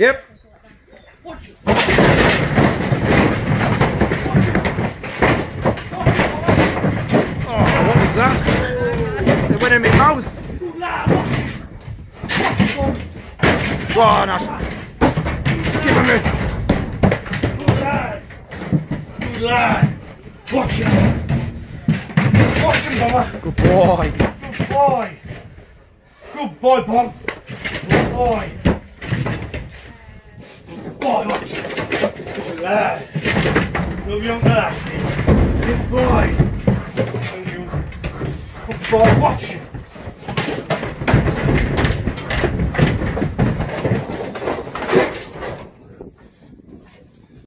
Yep. Watch it. Oh, what was that? It went in my mouth. Good lad, watch it. Watch it, Bob. Go on, Ash. Give him it. Good lad. Good lad. Watch him. Watch him, Bomber. Good boy. Good boy. Good boy, Bob. Good boy. Boy, watch it. Lad. Love you, Uncle Ashley. Good boy. Good boy, watch.